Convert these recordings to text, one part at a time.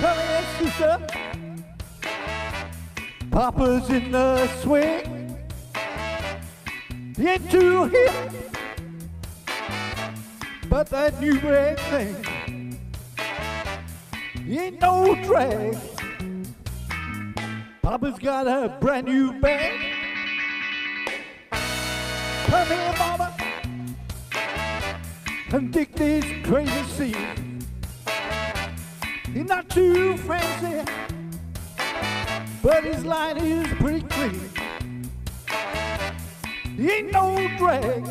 Come here, sister. Papa's in the swing. Too hip. But that new break thing, ain't no drag. Papa's got a brand new bag. Come here, mama, and dig this crazy scene. He's not too fancy, but his line is pretty clean. He ain't no drag.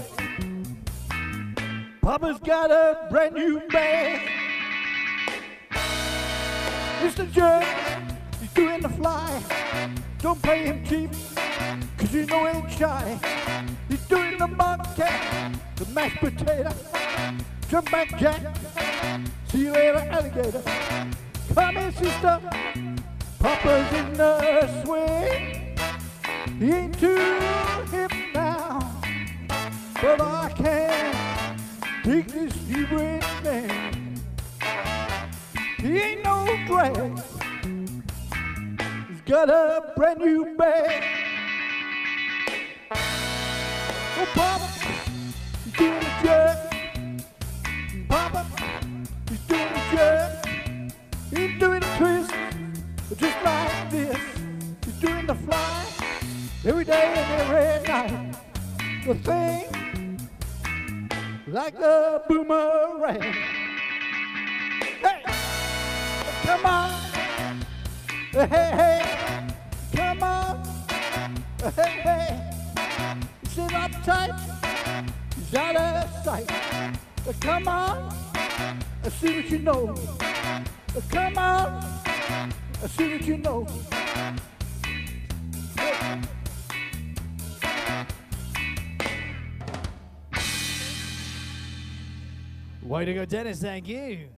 Papa's got a brand new bag. Mr. Jerk, he's doing the fly. Don't pay him cheap, cause you know he ain't shy. He's doing the monkey, the mashed potato. Jump back, Jack. See you later, alligator. Come here, sister. Papa's in the swing. He ain't too hip now, but I can't dig this hybrid man. He ain't no drag. He's got a brand new bag. Oh, Papa, just like this. He's doing the fly every day and every night. The thing like a boomerang. Hey, come on, hey, hey, come on, hey, hey. Sit up tight, he's out of sight. Come on, see what you know. Come on, see what you know. Way to go, Dennis. Thank you.